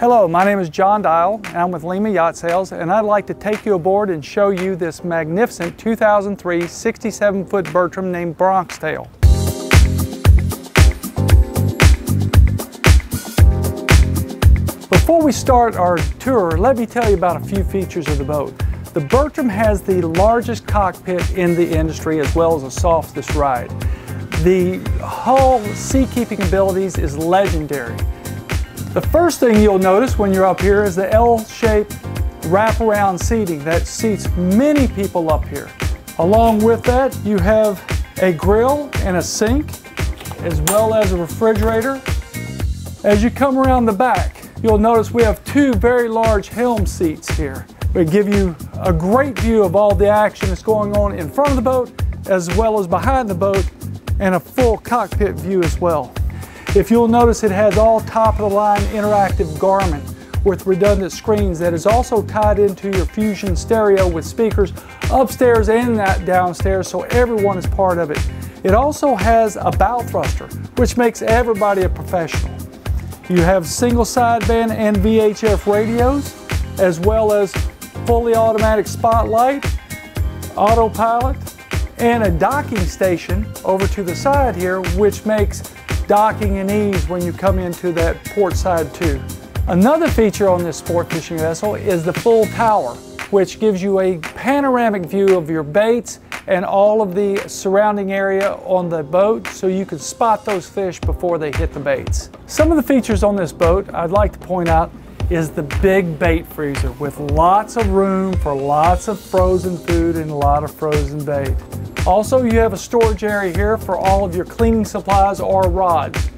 Hello, my name is John Dial, and I'm with Lima Yacht Sales, and I'd like to take you aboard and show you this magnificent 2003 67-foot Bertram named Bronx Tale. Before we start our tour, let me tell you about a few features of the boat. The Bertram has the largest cockpit in the industry as well as the softest ride. The hull seakeeping abilities is legendary. The first thing you'll notice when you're up here is the L-shaped wraparound seating that seats many people up here. Along with that, you have a grill and a sink, as well as a refrigerator. As you come around the back, you'll notice we have two very large helm seats here. We give you a great view of all the action that's going on in front of the boat, as well as behind the boat, and a full cockpit view as well. If you'll notice it has all top of the line interactive Garmin with redundant screens that is also tied into your Fusion stereo with speakers upstairs and that downstairs so everyone is part of it. It also has a bow thruster which makes everybody a professional. You have single sideband and VHF radios as well as fully automatic spotlight, autopilot, and a docking station over to the side here which makes docking and ease when you come into that port side too. Another feature on this sport fishing vessel is the full tower, which gives you a panoramic view of your baits and all of the surrounding area on the boat so you can spot those fish before they hit the baits. Some of the features on this boat I'd like to point out is the big bait freezer with lots of room for lots of frozen food and a lot of frozen bait. Also, you have a storage area here for all of your cleaning supplies or rods.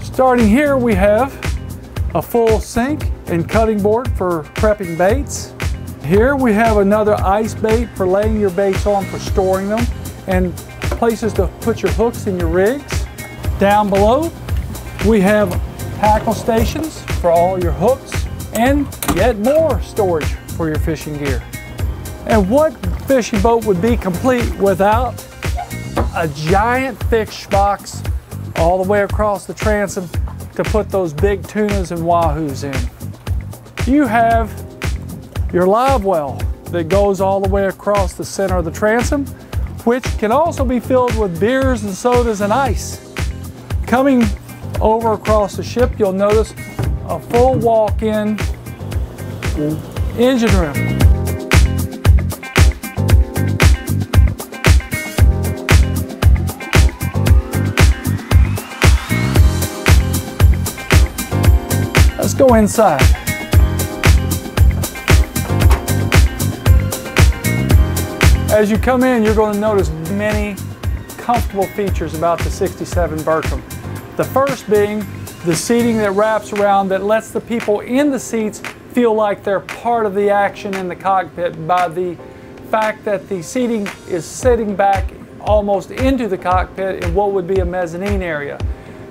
Starting here, we have a full sink and cutting board for prepping baits. Here we have another ice bait for laying your baits on for storing them and places to put your hooks in your rigs. Down below, we have tackle stations for all your hooks and yet more storage for your fishing gear. And what fishing boat would be complete without a giant fish box all the way across the transom to put those big tunas and wahoos in. You have your live well that goes all the way across the center of the transom, which can also be filled with beers and sodas and ice. Coming over across the ship, you'll notice a full walk-in engine room. Let's go inside. As you come in, you're going to notice many comfortable features about the 67 Bertram. The first being the seating that wraps around that lets the people in the seats feel like they're part of the action in the cockpit by the fact that the seating is sitting back almost into the cockpit in what would be a mezzanine area.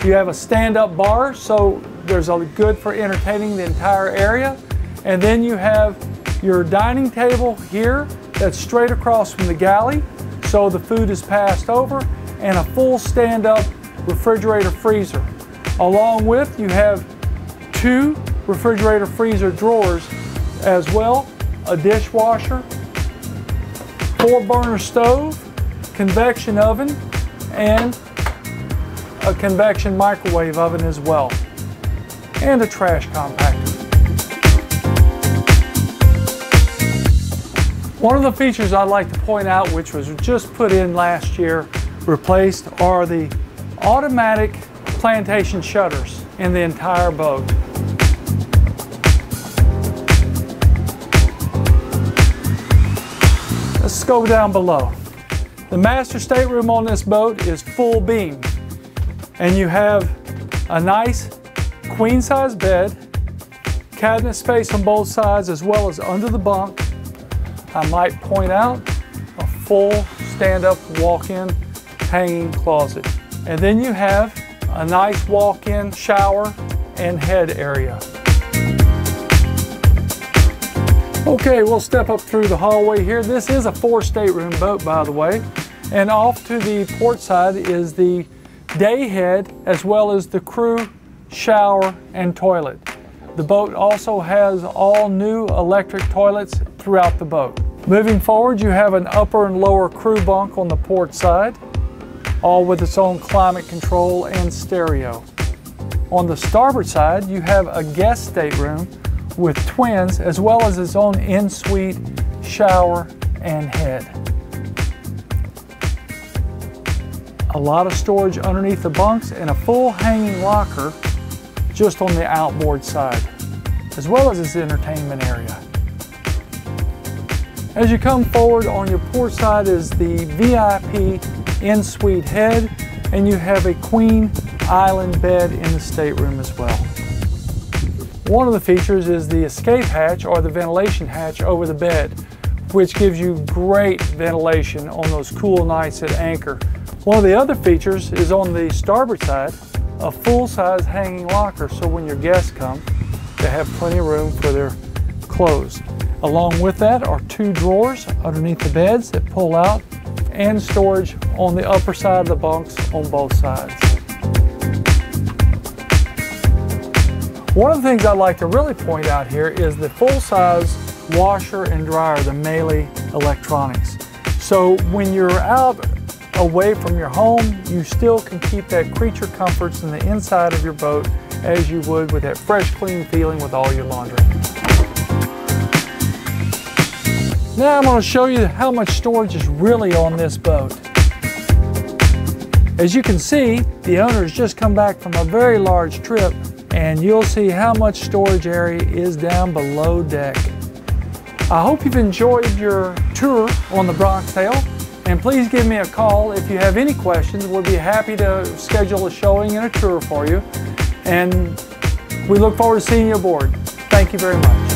You have a stand-up bar, so there's a good for entertaining the entire area. And then you have your dining table here that's straight across from the galley, so the food is passed over, and a full stand-up refrigerator freezer. Along with, you have two refrigerator freezer drawers as well, a dishwasher, four burner stove, convection oven, and a convection microwave oven as well, and a trash compactor. One of the features I'd like to point out, which was just put in last year, replaced, are the automatic plantation shutters in the entire boat. Let's go down below. The master stateroom on this boat is full beam and you have a nice queen size bed, cabinet space on both sides as well as under the bunk. I might point out a full stand-up walk-in hanging closet. And then you have a nice walk-in shower and head area. Okay, we'll step up through the hallway here. This is a four stateroom boat, by the way. And off to the port side is the day head as well as the crew shower and toilet. The boat also has all new electric toilets throughout the boat. Moving forward, you have an upper and lower crew bunk on the port side, all with its own climate control and stereo. On the starboard side, you have a guest stateroom with twins as well as its own in-suite shower and head. A lot of storage underneath the bunks and a full hanging locker just on the outboard side, as well as its entertainment area. As you come forward on your port side is the VIP in-suite head, and you have a queen island bed in the stateroom as well. One of the features is the escape hatch or the ventilation hatch over the bed, which gives you great ventilation on those cool nights at anchor. One of the other features is on the starboard side, a full-size hanging locker, so when your guests come, they have plenty of room for their clothes. Along with that are two drawers underneath the beds that pull out and storage on the upper side of the bunks on both sides. One of the things I'd like to really point out here is the full-size washer and dryer, the Miele Electronics. So when you're out away from your home, you still can keep that creature comforts in the inside of your boat as you would with that fresh, clean feeling with all your laundry. Now I'm going to show you how much storage is really on this boat. As you can see, the owner's just come back from a very large trip and you'll see how much storage area is down below deck. I hope you've enjoyed your tour on the Bronx Tale and please give me a call if you have any questions. We'll be happy to schedule a showing and a tour for you and we look forward to seeing you aboard. Thank you very much.